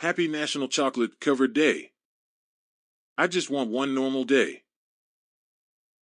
Happy National Chocolate Covered Day. I just want one normal day.